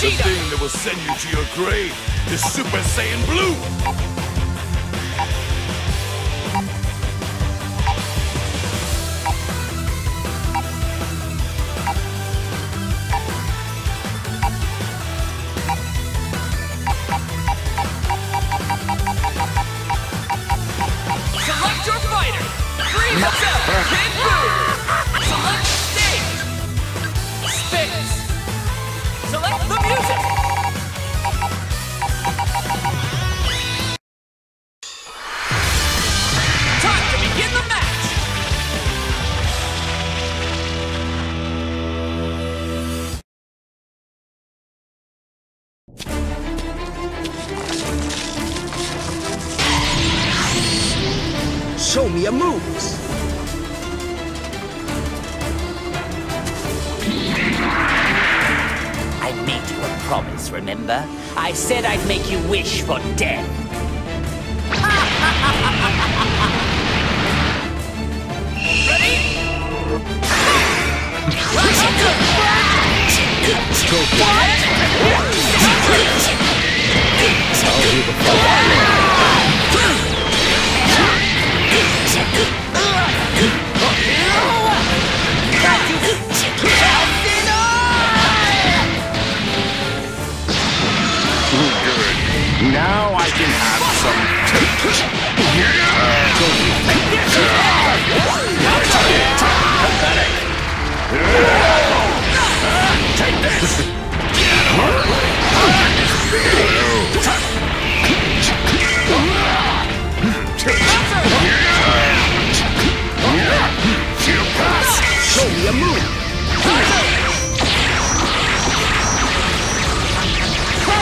The thing that will send you to your grave is Super Saiyan Blue! Show me your moves. I made you a promise, remember? I said I'd make you wish for death.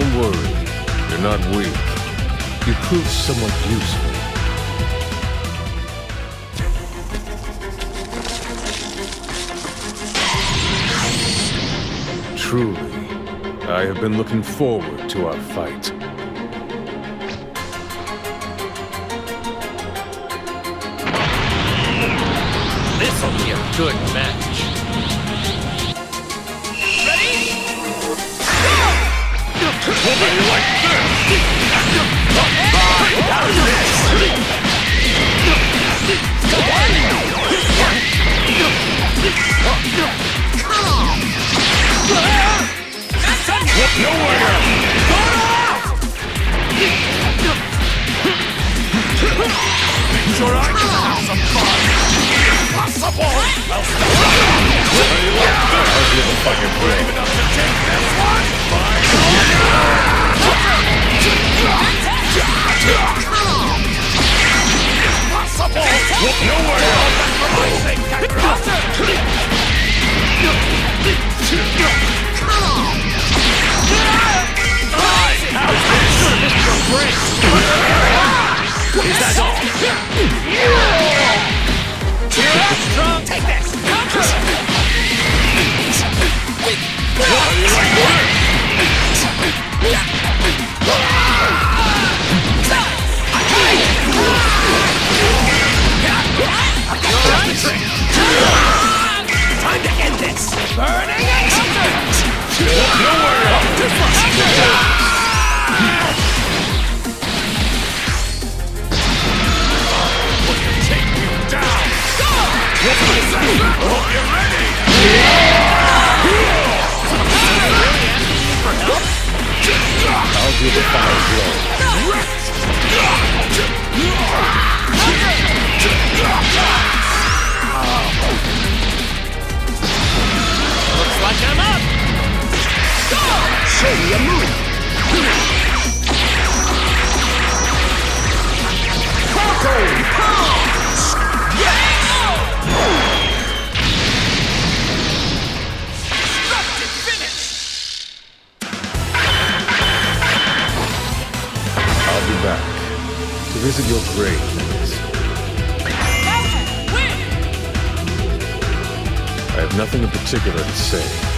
Don't worry, you're not weak. You proved somewhat useful. Truly, I have been looking forward to our fight. This'll be a good match. Make sure I can have some fun. Impossible! I'll I'll give a fucking brave enough to take this one. Impossible! Visit your grave, Nemesis. Bowser, win! I have nothing in particular to say.